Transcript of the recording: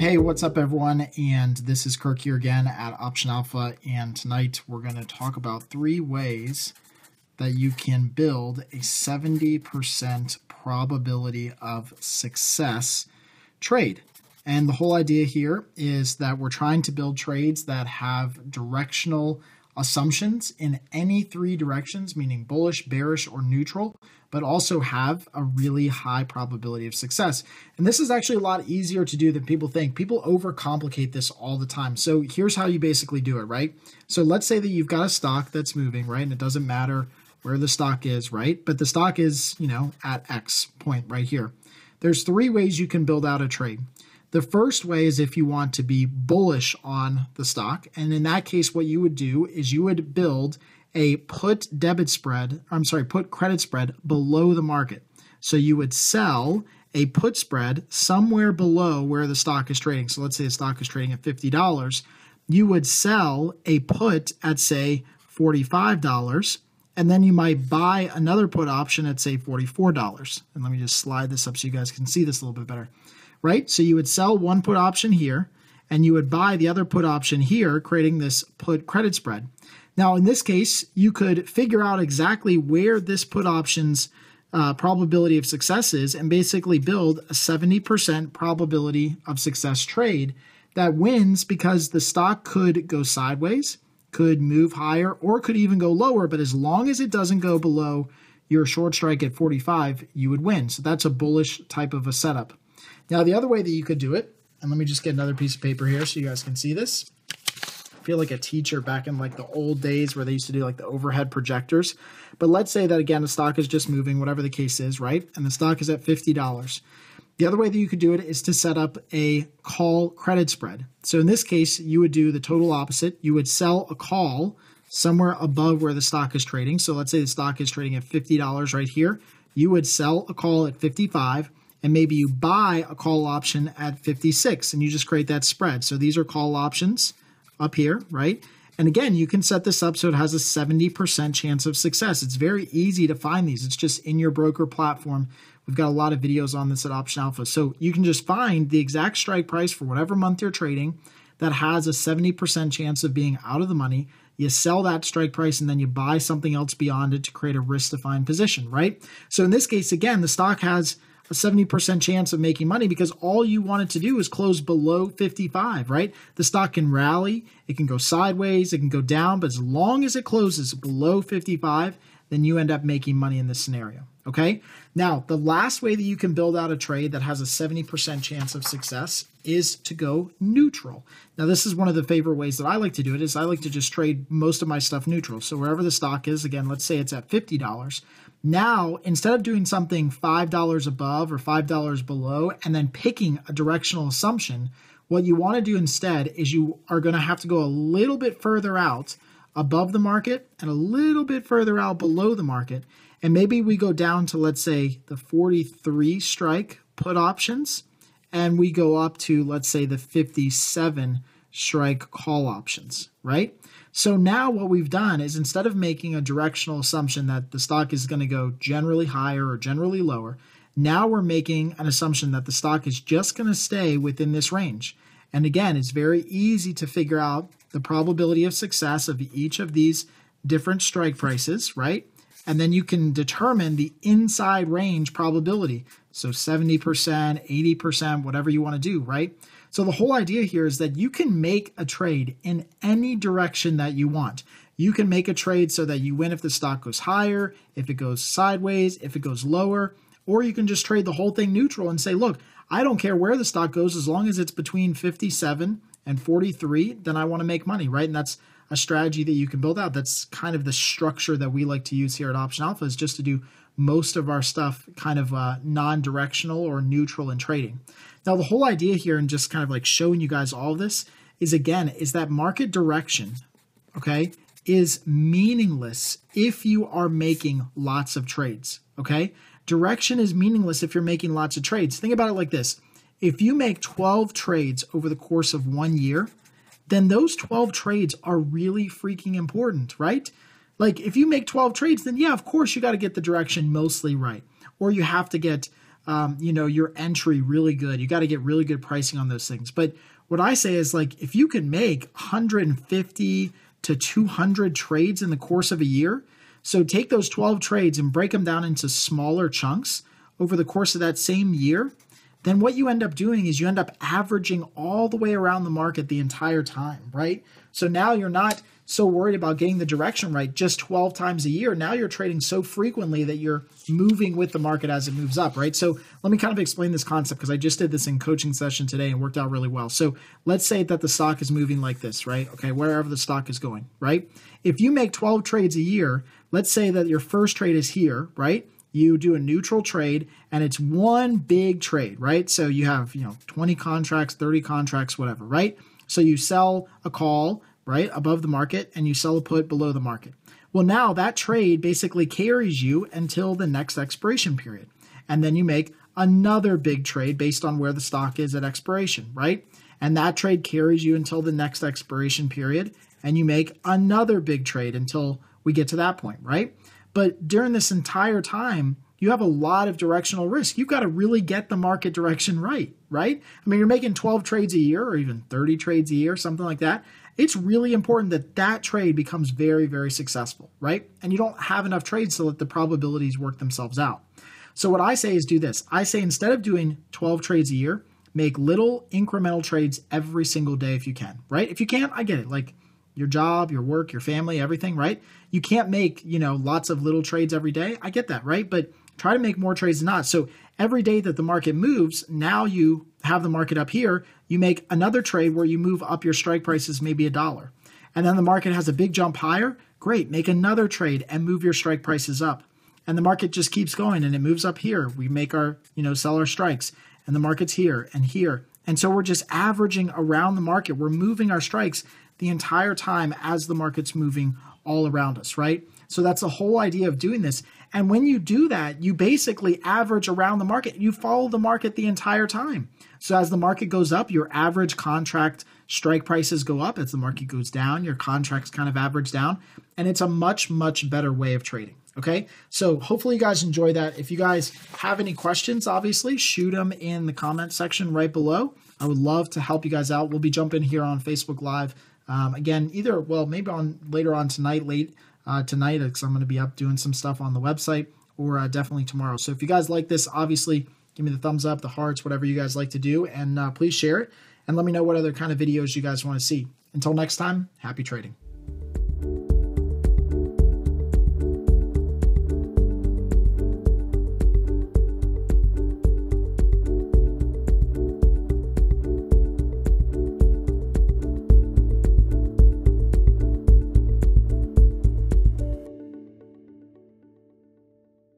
Hey, what's up, everyone? And this is Kirk here again at Option Alpha. And tonight we're going to talk about three ways that you can build a 70% probability of success trade. And the whole idea here is that we're trying to build trades that have directional assumptions in any three directions, meaning bullish, bearish, or neutral, but also have a really high probability of success. And this is actually a lot easier to do than people think. People overcomplicate this all the time. So here's how you basically do it, right? So let's say that you've got a stock that's moving, right? And it doesn't matter where the stock is, right? But the stock is, you know, at X point right here. There's three ways you can build out a trade. The first way is if you want to be bullish on the stock. And in that case, what you would do is you would build a put debit spread, I'm sorry, put credit spread below the market. So you would sell a put spread somewhere below where the stock is trading. So let's say the stock is trading at $50. You would sell a put at, say, $45. And then you might buy another put option at, say, $44. And let me just slide this up so you guys can see this a little bit better right? So you would sell one put option here and you would buy the other put option here, creating this put credit spread. Now, in this case, you could figure out exactly where this put option's uh, probability of success is and basically build a 70% probability of success trade that wins because the stock could go sideways, could move higher, or could even go lower. But as long as it doesn't go below your short strike at 45, you would win. So that's a bullish type of a setup. Now, the other way that you could do it, and let me just get another piece of paper here so you guys can see this. I feel like a teacher back in like the old days where they used to do like the overhead projectors. But let's say that again, the stock is just moving, whatever the case is, right? And the stock is at $50. The other way that you could do it is to set up a call credit spread. So in this case, you would do the total opposite. You would sell a call somewhere above where the stock is trading. So let's say the stock is trading at $50 right here. You would sell a call at 55 and maybe you buy a call option at 56 and you just create that spread. So these are call options up here, right? And again, you can set this up so it has a 70% chance of success. It's very easy to find these. It's just in your broker platform. We've got a lot of videos on this at Option Alpha. So you can just find the exact strike price for whatever month you're trading that has a 70% chance of being out of the money. You sell that strike price and then you buy something else beyond it to create a risk defined position, right? So in this case, again, the stock has a 70% chance of making money because all you want it to do is close below 55, right? The stock can rally, it can go sideways, it can go down, but as long as it closes below 55, then you end up making money in this scenario. Okay. Now, the last way that you can build out a trade that has a 70% chance of success is to go neutral. Now, this is one of the favorite ways that I like to do it is I like to just trade most of my stuff neutral. So wherever the stock is, again, let's say it's at $50. Now, instead of doing something $5 above or $5 below and then picking a directional assumption, what you want to do instead is you are going to have to go a little bit further out above the market and a little bit further out below the market. And maybe we go down to, let's say, the 43 strike put options, and we go up to, let's say, the 57 strike call options, right? So now what we've done is instead of making a directional assumption that the stock is going to go generally higher or generally lower, now we're making an assumption that the stock is just going to stay within this range. And again, it's very easy to figure out the probability of success of each of these different strike prices, right? And then you can determine the inside range probability. So 70%, 80%, whatever you want to do, right? So the whole idea here is that you can make a trade in any direction that you want. You can make a trade so that you win if the stock goes higher, if it goes sideways, if it goes lower, or you can just trade the whole thing neutral and say, look, I don't care where the stock goes as long as it's between 57 and 43, then I want to make money, right? And that's a strategy that you can build out. That's kind of the structure that we like to use here at Option Alpha is just to do most of our stuff kind of uh, non-directional or neutral in trading. Now, the whole idea here and just kind of like showing you guys all this is again, is that market direction, okay, is meaningless if you are making lots of trades, okay? Direction is meaningless if you're making lots of trades. Think about it like this. If you make 12 trades over the course of one year, then those 12 trades are really freaking important, right? Like if you make 12 trades, then yeah, of course you got to get the direction mostly right. Or you have to get um, you know, your entry really good. You got to get really good pricing on those things. But what I say is like if you can make 150 to 200 trades in the course of a year, so take those 12 trades and break them down into smaller chunks over the course of that same year, then what you end up doing is you end up averaging all the way around the market the entire time, right? So now you're not so worried about getting the direction right just 12 times a year. Now you're trading so frequently that you're moving with the market as it moves up, right? So let me kind of explain this concept because I just did this in coaching session today and worked out really well. So let's say that the stock is moving like this, right? Okay, wherever the stock is going, right? If you make 12 trades a year, let's say that your first trade is here, right? You do a neutral trade and it's one big trade, right? So you have, you know, 20 contracts, 30 contracts, whatever, right? So you sell a call right, above the market, and you sell a put below the market. Well, now that trade basically carries you until the next expiration period. And then you make another big trade based on where the stock is at expiration, right? And that trade carries you until the next expiration period. And you make another big trade until we get to that point, right? But during this entire time, you have a lot of directional risk. You've got to really get the market direction right, right? I mean, you're making 12 trades a year or even 30 trades a year, something like that it's really important that that trade becomes very, very successful, right? And you don't have enough trades to let the probabilities work themselves out. So, what I say is do this I say instead of doing 12 trades a year, make little incremental trades every single day if you can, right? If you can't, I get it. Like your job, your work, your family, everything, right? You can't make, you know, lots of little trades every day. I get that, right? But try to make more trades than not. So every day that the market moves, now you have the market up here, you make another trade where you move up your strike prices maybe a dollar. And then the market has a big jump higher, great, make another trade and move your strike prices up. And the market just keeps going and it moves up here. We make our, you know, sell our strikes and the market's here and here. And so we're just averaging around the market. We're moving our strikes the entire time as the market's moving all around us, right? So that's the whole idea of doing this. And when you do that, you basically average around the market. You follow the market the entire time. So as the market goes up, your average contract strike prices go up. As the market goes down, your contracts kind of average down. And it's a much, much better way of trading. Okay. So hopefully you guys enjoy that. If you guys have any questions, obviously, shoot them in the comment section right below. I would love to help you guys out. We'll be jumping here on Facebook Live. Um, again, either, well, maybe on later on tonight, late uh, tonight, because I'm going to be up doing some stuff on the website, or uh, definitely tomorrow. So if you guys like this, obviously, give me the thumbs up, the hearts, whatever you guys like to do, and uh, please share it and let me know what other kind of videos you guys want to see. Until next time, happy trading.